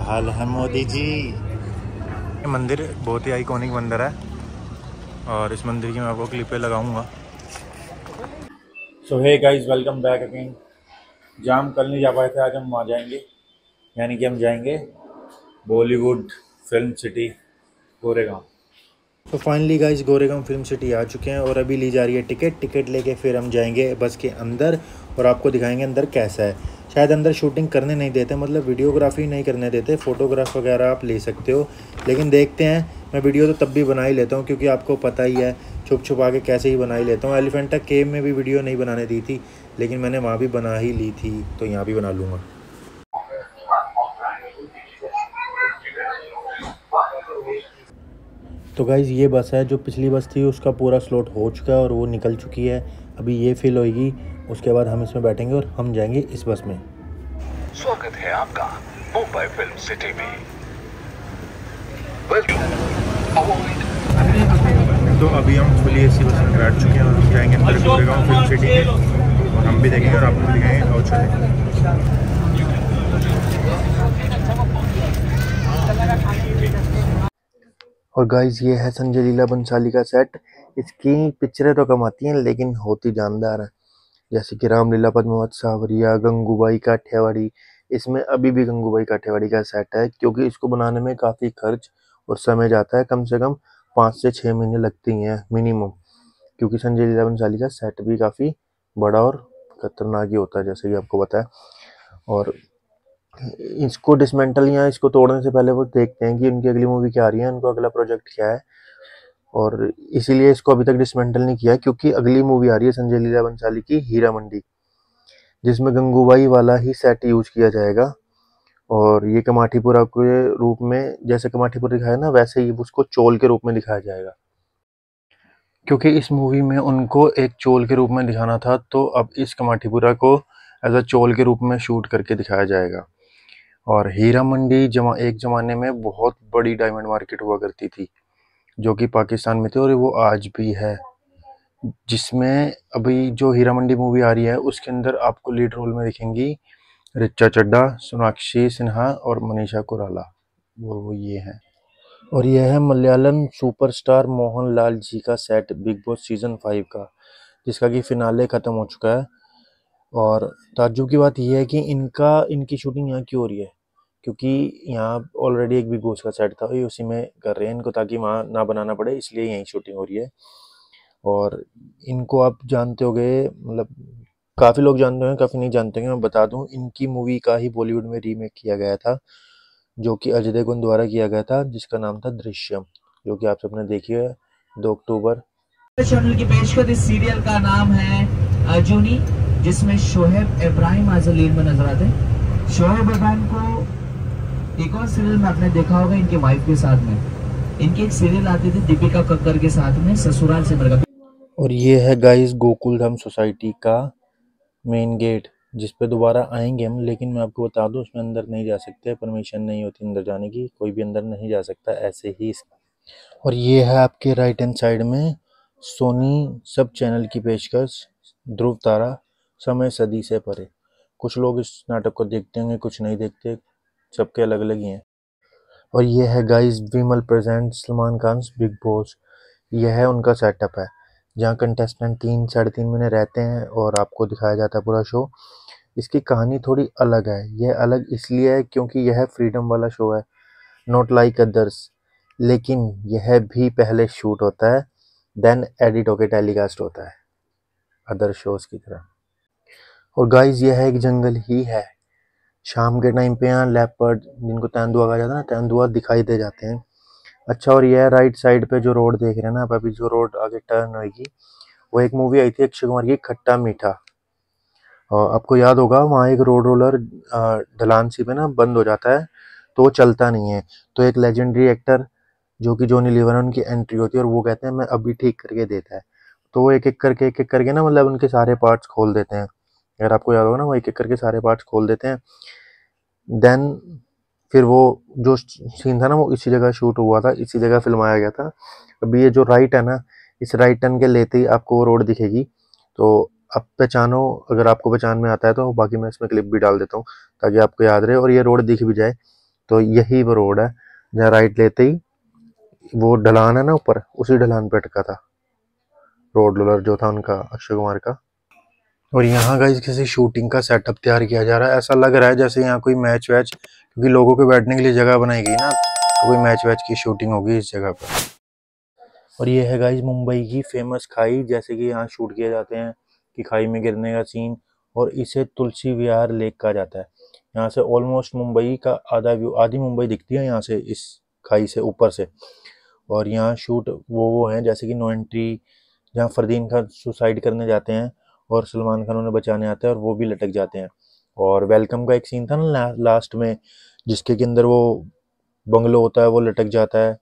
हाल है मोदी जी। ये मंदिर बहुत ही आइकॉनिक मंदिर है। और इस मंदिर की मैं आपको क्लिपें लगाऊँगा। So hey guys welcome back again जहाँ कल नहीं जा पाए थे, आज हम वहाँ जाएँगे। यानी कि हम जाएँगे बॉलीवुड फ़िल्म सिटी गोरेगांव तो finally guys Goregaon film city आ चुके हैं और अभी ली जा रही है टिकट टिकट लेके फिर हम जाएँगे बस के अंदर और आपको दिखाएँगे अंदर कैसा है। शायद अंदर शूटिंग करने नहीं देते मतलब वीडियोग्राफी नहीं करने देते। फ़ोटोग्राफ वगैरह आप ले सकते हो, लेकिन देखते हैं। मैं वीडियो तो तब भी बना ही लेता हूँ, क्योंकि आपको पता ही है, छुप छुपा के कैसे ही बना ही लेता हूँ। एलिफेंटा केव में भी वीडियो नहीं बनाने दी थी, लेकिन मैंने वहाँ भी बना ही ली थी तो यहाँ भी बना लूँगा। तो गाइज़ ये बस है जो पिछली बस थी उसका पूरा स्लॉट हो चुका है और वो निकल चुकी है। अभी ये फिल होएगी उसके बाद हम इसमें बैठेंगे और हम जाएँगे इस बस में। स्वागत है आपका मुंबई फ़िल्म सिटी में। तो अभी हम फुली ए सी बस में बैठ चुके हैं और हम जाएँगे अंदर फ़िल्म सिटी में और हम भी देखेंगे और आपको भी दिखाएँगे। और चलेंगे और गाइस ये है संजय लीला बंसाली का सेट इसकी पिक्चरें तो कम आती हैं, लेकिन होती जानदार है। जैसे कि रामलीला पद्मावत, सावरिया, गंगूबाई काठियावाड़ी। इसमें अभी भी गंगूबाई काठियावाड़ी का सेट है, क्योंकि इसको बनाने में काफ़ी खर्च और समय जाता है। कम से कम पाँच से छः महीने लगते ही मिनिमम क्योंकि संजय लीला बंसाली का सेट भी काफ़ी बड़ा और खतरनाक ही होता है, जैसे कि आपको है। और इसको डिसमेंटल या इसको तोड़ने से पहले वो देखते हैं कि उनकी अगली मूवी क्या आ रही है, उनको अगला प्रोजेक्ट क्या है। और इसीलिए इसको अभी तक डिसमेंटल नहीं किया, क्योंकि अगली मूवी आ रही है संजय लीला बंसाली की हीरा मंडी, जिसमें गंगूबाई वाला ही सेट यूज़ किया जाएगा। और ये कमाठीपुरा के रूप में, जैसे कमाठीपुरा दिखाया ना, वैसे ही उसको चोल के रूप में दिखाया जाएगा। क्योंकि इस मूवी में उनको एक चोल के रूप में दिखाना था तो अब इस कमाठीपुरा को एज अ चोल के रूप में शूट करके दिखाया जाएगा। और हीरा मंडी जमा, एक ज़माने में बहुत बड़ी डायमंड मार्केट हुआ करती थी, जो कि पाकिस्तान में थी और वो आज भी है। जिसमें अभी जो हीरा मंडी मूवी आ रही है, उसके अंदर आपको लीड रोल में दिखेंगी रिचा चड्डा सोनाक्षी सिन्हा और मनीषा कुराला। वो वो ये हैं। और यह है मलयालम सुपरस्टार मोहनलाल जी का set Bigg Boss season five का, जिसका कि फिनाले ख़त्म हो चुका है। और ताज्जुब की बात यह है कि इनका, इनकी शूटिंग यहाँ क्यों हो रही है। क्योंकि यहाँ ऑलरेडी एक बिग बॉस का सेट था, ये उसी में कर रहे हैं इनको ताकि वहाँ ना बनाना पड़े, इसलिए यहीं शूटिंग हो रही है। और इनको आप जानते होंगे मतलब काफ़ी लोग जानते हैं काफ़ी नहीं जानते होंगे, मैं बता दूँ, इनकी मूवी का ही बॉलीवुड में रीमेक किया गया था, जो कि अजय देवगन द्वारा किया गया था, जिसका नाम था दृश्यम, जो कि आप सबने देखी है, दो अक्टूबर। चैनल की पेशकश इस सीरियल का नाम है अर्जुनी जिसमें शोहेब इब्राहिम आज में नज़र आते हैं। शोहेब इब्राहिम को एक और सीरियल में आपने देखा होगा इनके वाइफ के साथ में। इनकी एक सीरियल आती थी दीपिका कक्कर के साथ में, ससुराल से मरगा और ये है गाइस गोकुल धाम सोसाइटी का मेन गेट जिस पे दोबारा आएँगे हम, लेकिन मैं आपको बता दूँ, उसमें अंदर नहीं जा सकते परमिशन नहीं होती अंदर जाने की, कोई भी अंदर नहीं जा सकता, ऐसे ही और ये है आपके राइट हैंड साइड में सोनी, सब चैनल की पेशकश, ध्रुव तारा, समय सदी से परे। कुछ लोग इस नाटक को देखते होंगे, कुछ नहीं देखते सबके अलग अलग ही हैं। और ये है guys Vimal present Salman Khan Bigg Boss यह है उनका सेटअप है, जहाँ कंटेस्टेंट तीन, साढ़े तीन महीने रहते हैं और आपको दिखाया जाता है पूरा शो इसकी कहानी थोड़ी अलग है यह अलग इसलिए है क्योंकि यह फ्रीडम वाला शो है नॉट लाइक अदर्स लेकिन यह भी पहले शूट होता है देन एडिट होके टेलीकास्ट होता है अदर शोज़ की तरह। और गाइस यह है एक जंगल ही है शाम के टाइम पे यहाँ लेपर्ड जिनको तेंदुआ कहा जाता है ना, तेंदुआ दिखाई दे जाते हैं। अच्छा और यह राइट साइड पे जो रोड देख रहे हैं ना आप, अभी जो रोड आगे टर्न होगी वो एक मूवी आई थी अक्षय कुमार की, खट्टा मीठा। और आपको याद होगा, वहाँ एक रोड रोलर ढलान सी पे ना बंद हो जाता है तो वो चलता नहीं है। तो एक लेजेंडरी एक्टर जो कि जोनी लीवर उनकी एंट्री होती है और वो कहते हैं, मैं अभी ठीक करके देता है। तो वो एक एक करके एक एक करके ना मतलब उनके सारे पार्ट्स खोल देते हैं। अगर आपको याद होगा ना, वो एक एक करके सारे पार्ट्स खोल देते हैं। देन फिर वो जो सीन था ना, वो इसी जगह शूट हुआ था, इसी जगह फिल्माया गया था। अभी ये जो राइट है ना, इस राइट टर्न के लेते ही आपको वो रोड दिखेगी। तो आप पहचानो, अगर आपको पहचान में आता है तो बाकी मैं इसमें क्लिप भी डाल देता हूँ, ताकि आपको याद रहे और ये रोड दिख भी जाए। तो यही वो रोड है, जहाँ राइट लेते ही वो ढलान है ना ऊपर, उसी ढलान पे अटका था। रोड रोलर जो था उनका, अक्षय कुमार का। और यहाँ का किसी शूटिंग का सेटअप तैयार किया जा रहा है। ऐसा लग रहा है जैसे यहाँ कोई मैच वैच, क्योंकि लोगों के बैठने के लिए जगह बनाई गई ना तो कोई मैच वैच की शूटिंग होगी इस जगह पर। और ये है गाइज़ मुंबई की फ़ेमस खाई, जैसे कि यहाँ शूट किए जाते हैं कि खाई में गिरने का सीन और इसे तुलसी विहार लेक कहा जाता है। यहाँ से ऑलमोस्ट मुंबई का आधा व्यू आधी मुंबई दिखती है यहाँ से इस खाई से ऊपर से। और यहाँ शूट वो वो हैं, जैसे कि नो एंट्री जहाँ फरदीन खान सुसाइड करने जाते हैं। और सलमान खान उन्हें बचाने आते हैं और वो भी लटक जाते हैं। और वेलकम का एक सीन था ना ला, लास्ट में जिसके के अंदर वो बंगलो होता है वो लटक जाता है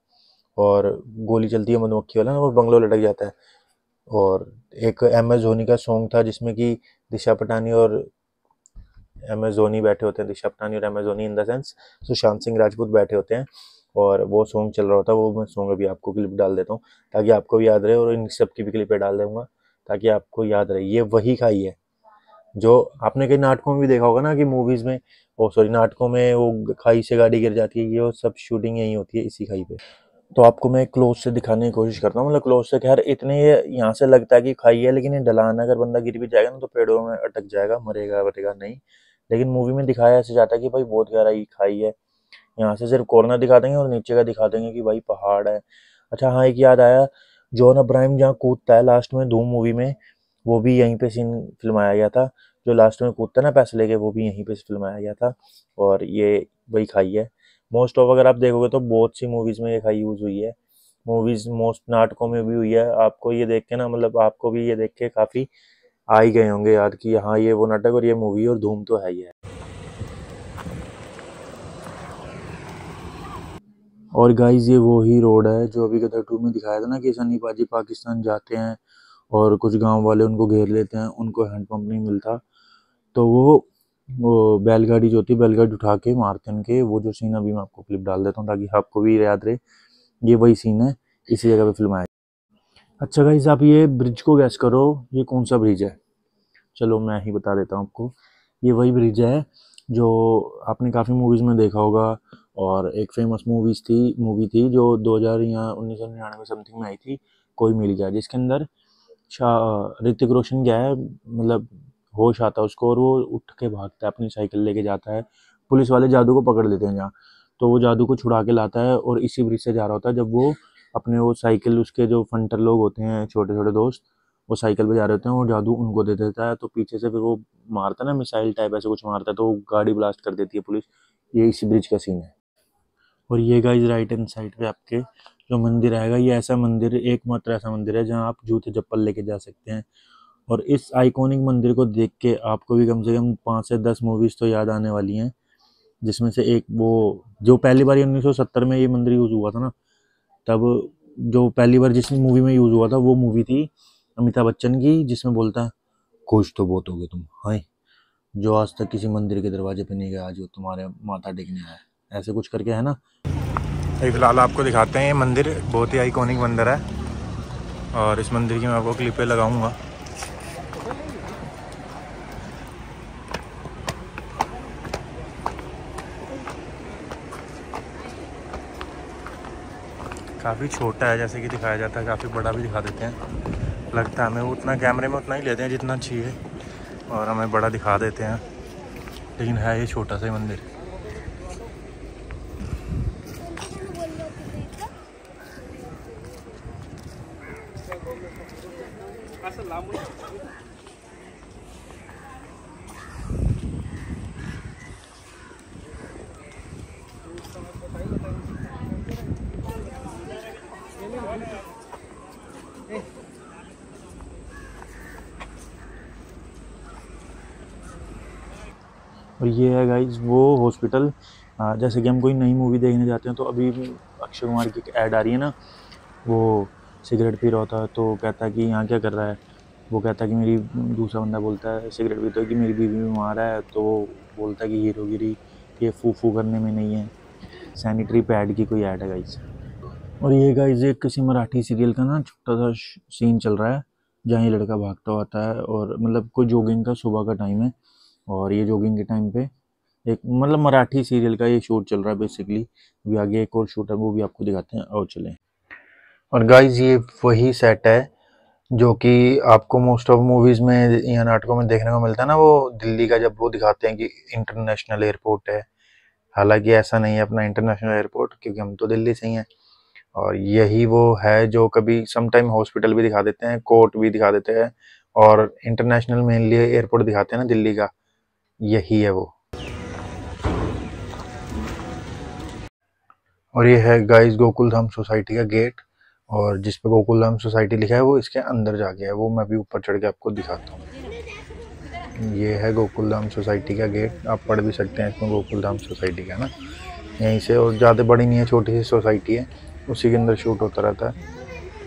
और गोली चलती है मधुमक्खी वाला ना वो बंगलो लटक जाता है। और एक एम एस धोनी का सॉन्ग था जिसमें कि दिशा पटानी और एम एस धोनी बैठे होते हैं दिशा पटानी और M S Dhoni in the sense Sushant Singh Rajput बैठे होते हैं। और वो सॉन्ग चल रहा होता है वो मैं सॉन्ग अभी आपको क्लिप डाल देता हूँ ताकि आपको भी याद रहे और इन सब की भी क्लिपें डाल दूँगा। ताकि आपको याद रहे। ये वही खाई है, जो आपने कई नाटकों में भी देखा होगा ना कि मूवीज़ में, ओ सॉरी नाटकों में वो खाई से गाड़ी गिर जाती है, ये वो सब शूटिंग यही होती है, इसी खाई पे। तो आपको मैं क्लोज से दिखाने की कोशिश करता हूँ मतलब क्लोज से, खैर, इतने ये यहाँ से लगता है कि खाई है, लेकिन ये ढलान, अगर बंदा गिर भी जाएगा ना तो पेड़ों में अटक जाएगा, मरेगा वरेगा नहीं। लेकिन मूवी में दिखाया ऐसे जाता है कि भाई बहुत गहरा गहराई खाई है। यहाँ से सिर्फ़ कॉर्नर दिखा देंगे और नीचे का दिखा देंगे कि भाई पहाड़ है। अच्छा हाँ एक याद आया जॉन अब्राहिम जहाँ कूदता है लास्ट में धूम मूवी में, वो भी यहीं पे सीन फिल्माया गया था। जो लास्ट में कूदता है ना पैसे लेके, वो भी यहीं पे फिल्माया गया था। और ये वही खाई है। मोस्ट ऑफ़ अगर आप देखोगे तो बहुत सी मूवीज़ में ये खाई यूज़ हुई है। मूवीज़ मोस्ट नाटकों में भी हुई है। आपको ये देख के ना मतलब आपको भी ये देख के काफ़ी आ ही गए होंगे याद कि हाँ ये वो नाटक और ये मूवी और धूम तो है ही है। और गाइज़ ये वो ही रोड है जो अभी गदर टू में दिखाया था ना कि सनी पाजी पाकिस्तान जाते हैं और कुछ गाँव वाले उनको घेर लेते हैं, उनको हैंडपम्प नहीं मिलता। तो वो वो बैलगाड़ी जो होती है बैलगाड़ी उठा के मारते हैं उनके, वो जो सीन अभी मैं आपको क्लिप डाल देता हूँ ताकि आपको भी याद रहे। ये वही सीन है, इसी जगह पे फ़िल्म आया। अच्छा गाइज़ आप ये ब्रिज को गैस करो, ये कौन सा ब्रिज है? चलो मैं ही बता देता हूँ आपको। ये वही ब्रिज है जो आपने काफ़ी मूवीज़ में देखा होगा और एक फ़ेमस मूवीज़ थी मूवी थी जो 2000 या उन्नीस सौ निन्यानवे समथिंग में आई थी, कोई मिल गया जिसके अंदर शाह ऋतिक रोशन क्या है मतलब होश आता है उसको और वो उठ के भागता है, अपनी साइकिल लेके जाता है, पुलिस वाले जादू को पकड़ लेते हैं जहाँ तो वो जादू को छुड़ा के लाता है और इसी ब्रिज से जा रहा होता है, जब वो अपने वो साइकिल, उसके जो फंटर लोग होते हैं छोटे छोटे दोस्त, वो साइकिल पे जा रहे होते हैं, वो जादू उनको दे देता है तो पीछे से फिर वो मारता है ना, मिसाइल टाइप ऐसे कुछ मारता है तो वो गाड़ी ब्लास्ट कर देती है पुलिस, ये इसी ब्रिज का सीन है। और ये गाइज़ राइट हैंड साइड पे आपके जो मंदिर आएगा, ये ऐसा मंदिर, एकमात्र ऐसा मंदिर है जहाँ आप जूते चप्पल लेके जा सकते हैं। और इस आइकॉनिक मंदिर को देख के आपको भी कम से कम पाँच से दस मूवीज़ तो याद आने वाली हैं, जिसमें से एक वो, जो पहली बार उन्नीस सौ सत्तर में ये मंदिर यूज़ हुआ था ना, तब जो पहली बार जिस मूवी में यूज़ हुआ था, वो मूवी थी अमिताभ बच्चन की, जिसमें बोलता है, खुश तो बहुत हो गए तुम हाँ जो आज तक किसी मंदिर के दरवाजे पे नहीं गया जो तुम्हारे माथा टेकने आया ऐसे कुछ करके, है ना? अभी फ़िलहाल आपको दिखाते हैं ये मंदिर, बहुत ही आइकॉनिक मंदिर है। और इस मंदिर की मैं आपको क्लिपें लगाऊँगा। काफ़ी छोटा है, जैसे कि दिखाया जाता है, काफ़ी बड़ा भी दिखा देते हैं। लगता है हमें उतना कैमरे में उतना ही लेते हैं जितना चाहिए और हमें बड़ा दिखा देते हैं। लेकिन है ये छोटा सा ही मंदिर। और ये है गाइज़ वो हॉस्पिटल जैसे कि हम कोई नई मूवी देखने जाते हैं तो अभी अक्षय कुमार की एक ऐड आ रही है ना, वो सिगरेट पी रहा होता है तो कहता है कि यहाँ क्या कर रहा है? वो कहता है कि मेरी, दूसरा बंदा बोलता है सिगरेट पीता है कि मेरी बीवी बीमार है? तो वो बोलता है कि हीरोगिरी ये फू फू करने में नहीं है। सैनिटरी पैड की कोई ऐड है गाइज़ और ये गाइज़ एक किसी मराठी सीरियल का ना छोटा सा सीन चल रहा है, जहाँ ये लड़का भागता आता है और मतलब कोई जॉगिंग का सुबह का टाइम है और ये जॉगिंग के टाइम पे एक मतलब मराठी सीरियल का ये शूट चल रहा है बेसिकली अभी आगे एक और शूट है, वो भी आपको दिखाते हैं और चलें। और गाइज़ ये वही सेट है जो कि आपको मोस्ट ऑफ़ मूवीज़ में या नाटकों में देखने को मिलता है ना, वो दिल्ली का जब वो दिखाते हैं कि इंटरनेशनल एयरपोर्ट है। हालाँकि ऐसा नहीं है अपना इंटरनेशनल एयरपोर्ट क्योंकि हम तो दिल्ली से ही हैं। और यही वो है जो कभी समटाइम हॉस्पिटल भी दिखा देते हैं कोर्ट भी दिखा देते हैं और इंटरनेशनल मेनली एयरपोर्ट दिखाते हैं ना दिल्ली का, यही है वो। और ये है गाइस गोकुल धाम सोसाइटी का गेट और जिस पे गोकुल धाम सोसाइटी लिखा है वो इसके अंदर जा गया है, वो मैं भी ऊपर चढ़ के आपको दिखाता हूँ। ये है गोकुल धाम सोसाइटी का गेट आप पढ़ भी सकते हैं इसमें गोकुल धाम सोसाइटी का ना। यहीं से और ज़्यादा बड़ी नहीं है, छोटी सी सोसाइटी है। उसी के अंदर शूट होता रहता है।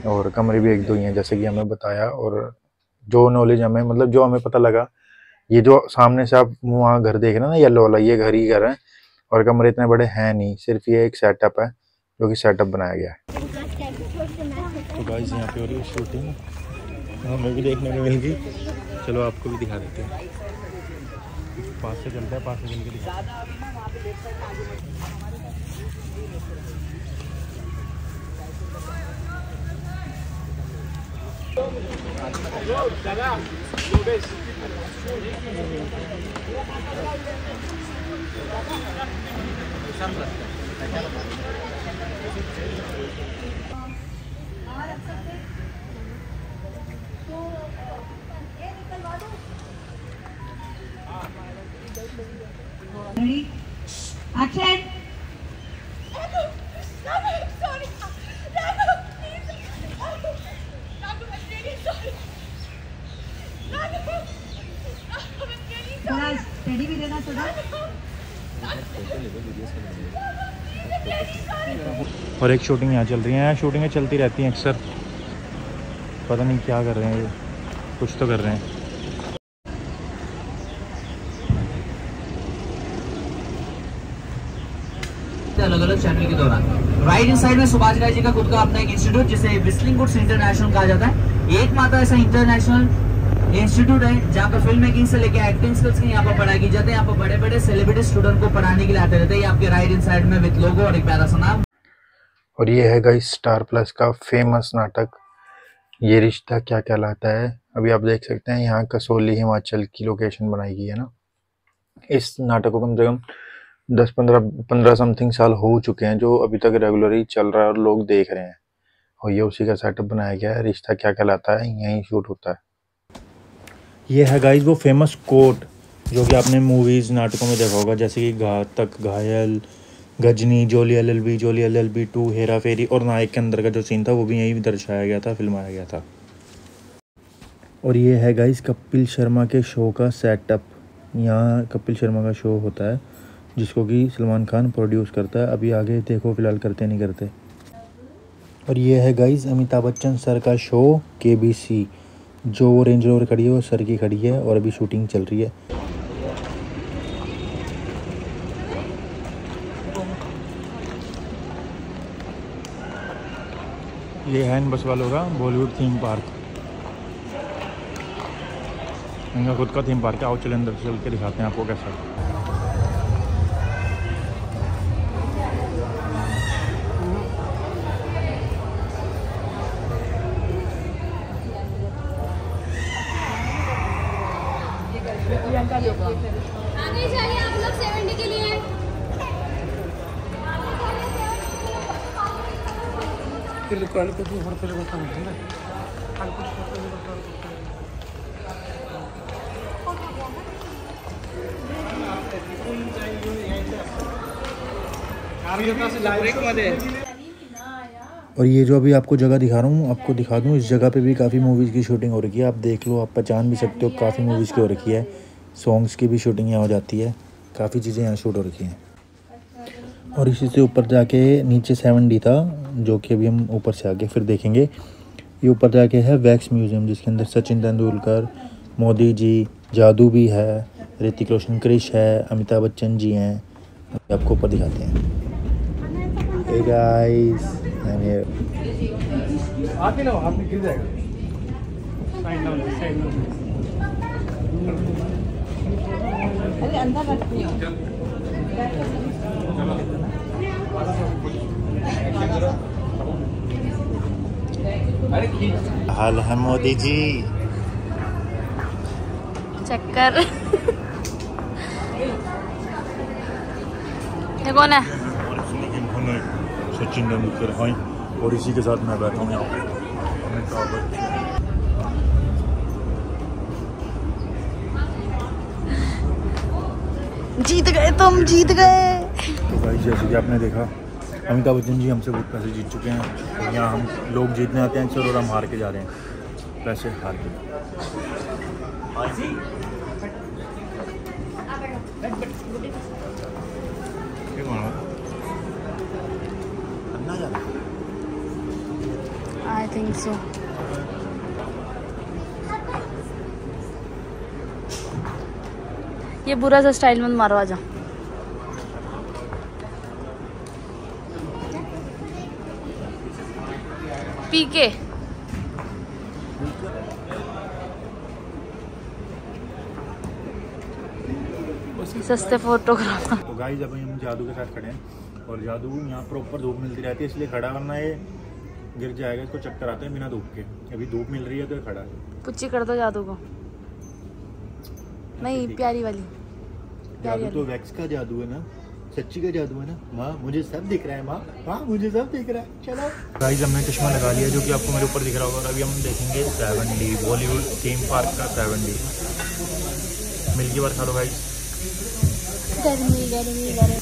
और कमरे भी एक दो ही हैं, जैसे कि हमें बताया और जो नॉलेज हमें मतलब जो हमें पता लगा, ये जो सामने से आप वहाँ घर देख रहे हैं ना येलो वाला, ये घर ही घर है। और कमरे इतने बड़े हैं नहीं, सिर्फ़ ये एक सेटअप है, जो कि सेटअप बनाया गया है। तो गाइस यहाँ पे हो रही है शूटिंग हमें भी देखने को मिल गई। चलो आपको भी दिखा देते हैं। पास से चलता है, पास से चल के दिखा Ready? Action! थोड़ा थोड़ा। और एक शूटिंग यहाँ चल रही है। यहाँ शूटिंगें चलती रहती हैं अक्सर। पता नहीं क्या कर रहे हैं ये। कुछ तो कर रहे हैं। अलग अलग चैनल के दौरान। राइट इन साइड में सुभाष राय जी का खुद का अपना एक इंस्टीट्यूट जिसे विस्लिंग गुड्स इंटरनेशनल कहा जाता है। एकमात्र ऐसा इंटरनेशनल इंस्टीट्यूट है, जहाँ पर फ़िल्म मेकिंग से लेकर एक्टिंग स्किल्स की यहाँ पर पढ़ाई की जाती है। यहाँ पर बड़े बड़े सेलिब्रिटी स्टूडेंट को पढ़ाने के लिए आते रहते हैं। आपके राइट इन साइड में विद लोगो और एक प्यारा सा नाम। और ये है गाइस स्टार प्लस का फ़ेमस नाटक। ये रिश्ता क्या कहलाता है? अभी आप देख सकते हैं, यहाँ कसोली हिमाचल की लोकेशन बनाई गई है ना। इस नाटक को कम से कम दस पंद्रह पंद्रह समथिंग साल हो चुके हैं, जो अभी तक रेगुलरली चल रहा है और लोग देख रहे हैं। और ये उसी का सेटअप बनाया गया है। रिश्ता क्या कहलाता है? यहीं शूट होता है। ये है गाइस वो फ़ेमस कोट जो कि आपने मूवीज़ नाटकों में देखा होगा, जैसे कि Ghatak Ghayal, Ghajini, Jolly L L B Jolly L L B two, Hera Pheri और नायक के अंदर का जो सीन था, वो भी यहीं दर्शाया गया था, फिल्माया गया था। और ये है गाइस कपिल शर्मा के शो का सेटअप यहाँ कपिल शर्मा का शो होता है, जिसको कि सलमान खान प्रोड्यूस करता है। अभी आगे देखो, फ़िलहाल करते नहीं करते। और ये है गाइस अमिताभ बच्चन सर का शो के बी सी जो रेंज रोवर खड़ी है, वो सर की खड़ी है और अभी शूटिंग चल रही है। ये है बस वालों का बॉलीवुड थीम पार्क इनका खुद का थीम पार्क है। आओ चले अंदर चल के दिखाते हैं आपको कैसा और ये जो अभी आपको जगह दिखा रहा हूँ, आपको दिखा दूँ, इस जगह पे भी काफ़ी मूवीज़ की शूटिंग हो रखी है। आप देख लो, आप पहचान भी सकते हो, काफ़ी मूवीज़ की हो रखी है। सॉन्ग्स की भी शूटिंग यहाँ हो जाती है। काफ़ी चीज़ें यहाँ शूट हो रखी हैं। और इसी से ऊपर जाके नीचे सेवन डी था जो कि अभी हम ऊपर से आगे फिर देखेंगे। ये ऊपर जाके है वैक्स म्यूज़ियम जिसके अंदर सचिन तेंदुलकर मोदी जी जादू भी है ऋतिक रोशन क्रिश है अमिताभ बच्चन जी हैं। आपको ऊपर दिखाते हैं। Hey guys, I'm here. अरे अंदर रखती हूँ। हाल है मोदी जी। चक्कर। ये कौन है? सचिन तेंदुलकर हाँ और इसी के साथ मैं बैठा हूँ यहाँ पे। जीत गए तुम जीत गए। तो भाई जैसे कि आपने देखा अमिताभ बच्चन जी हमसे बहुत पैसे जीत चुके हैं। यहाँ हम लोग जीतने आते हैं सर और हम हार के जा रहे हैं। पैसे हार के। ये बुरा सा स्टाइल मत मारो आजा पीके सस्ते फोटोग्राफर। तो गाइस अभी हम जादू के साथ खड़े हैं और जादू यहाँ प्रॉपर धूप मिलती रहती है इसलिए खड़ा वरना ये गिर जाएगा इसको चक्कर आते हैं बिना धूप के। अभी धूप मिल रही है तो खड़ा है। पुच्ची कर दो जादू को। नहीं प्यारी वाली। जादू तो वैक्स का जादू है ना? सच्ची का जादू है ना? माँ मुझे सब दिख रहा है माँ। माँ मुझे सब दिख रहा है। चलो। गाइस हमने चश्मा लगा लिया जो कि आपको मेरे ऊपर दिख रहा होगा। और अभी हम देखेंगे seven D Bollywood theme park का सेवन डी मिल्की बार खा लो गाइस गर्मी गर्मी गर्मी।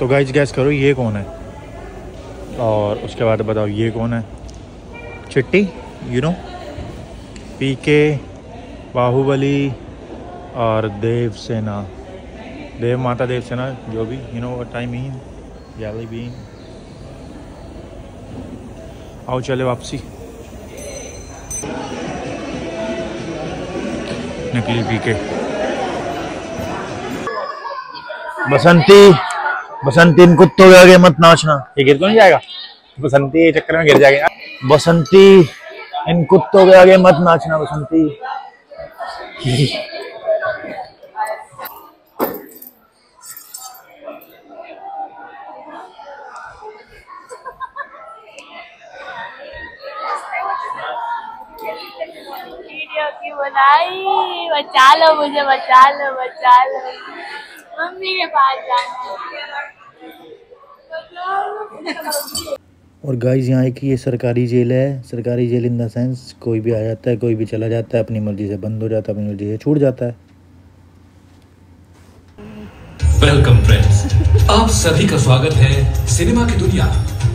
तो गाइस गैस करो ये कौन है? और उसके बाद बताओ ये कौन है? चिट्टी यू नो पी के बाहुबली और देव सेना देव माता देव सेना जो भी यू नो टाइम ही जैली बीन आओ, चले वापसी। निकली पी के बसंती। बसंती इन कुत्तों के आगे मत नाचना। ये गिर तो नहीं जाएगा? बसंती चक्कर में गिर जाएगा। बसंती इन कुत्तों के आगे मत नाचना बसंती। की बनाई। बचा लो मुझे बचा लो बचा लो। मम्मी के पास जाना। और गाइस यहाँ एक ये सरकारी जेल है। सरकारी जेल इन द सेंस कोई भी आ जाता है कोई भी चला जाता है अपनी मर्ज़ी से बंद हो जाता है अपनी मर्ज़ी से छूट जाता है। वेलकम फ्रेंड्स आप सभी का स्वागत है सिनेमा की दुनिया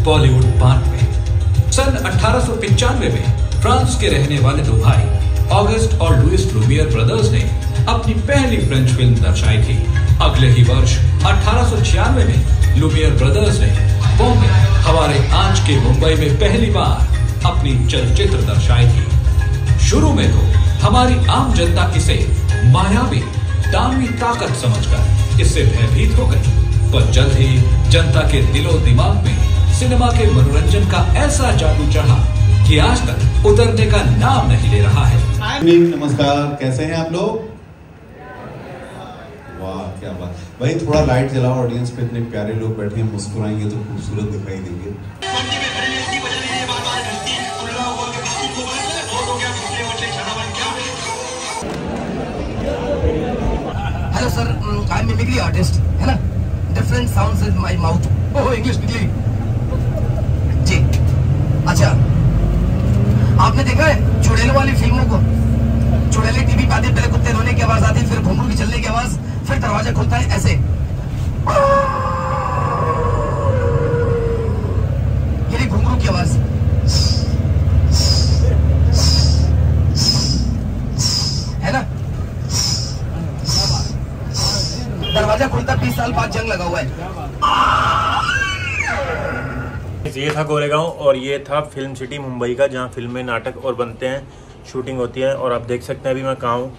बॉलीवुड पार्क में। सन अठारह सौ पंचानवे में फ्रांस के रहने वाले दो भाई ऑगस्ट और लुइस लुमियर ब्रदर्स ने अपनी पहली फ्रेंच फ़िल्म दर्शाई थी। अगले ही वर्ष, अठारह सौ छियानवे में लुमियर ब्रदर्स ने बॉम्बे हमारे आज के मुंबई में पहली बार अपनी चलचित्र दर्शाई थी। शुरू में तो हमारी आम जनता इसे मायावी दानवी ताकत समझकर इससे भयभीत हो गई। पर जल्द ही जनता के दिलो दिमाग में सिनेमा के मनोरंजन का ऐसा जादू चढ़ा कि आज तक उतरने का नाम नहीं ले रहा है। नमस्कार। कैसे हैं आप लोग? वाह, क्या बात। भाई थोड़ा लाइट जलाओ ऑडियंस पे इतने प्यारे लोग बैठे हैं, मुस्कुराएँगे तो खूबसूरत दिखाई देंगे। Hello sir I am mimicry artist है ना? Different sounds in my mouth oh English निकली जी। अच्छा। आपने देखा है चुड़ैल वाली फ़िल्मों को? चुड़ैले टीवी पे आती, पहले कुत्ते रोने की आवाज़ आती, फिर घुंघरू की चलने की आवाज़। फिर दरवाज़ा खुलता है ऐसे। घुंघरू की आवाज़। है ना? दरवाज़ा खुलता बीस साल बाद जंग लगा हुआ है। ये था गोरेगांव और ये था फ़िल्म सिटी मुंबई का, जहाँ फ़िल्में नाटक और बनते हैं, शूटिंग होती है। और आप देख सकते हैं अभी मैं कहाँ हूँ।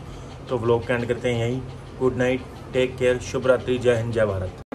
तो व्लॉग का एंड करते हैं यहीं। गुड नाइट टेक केयर शुभ रात्रि जय हिंद जय भारत।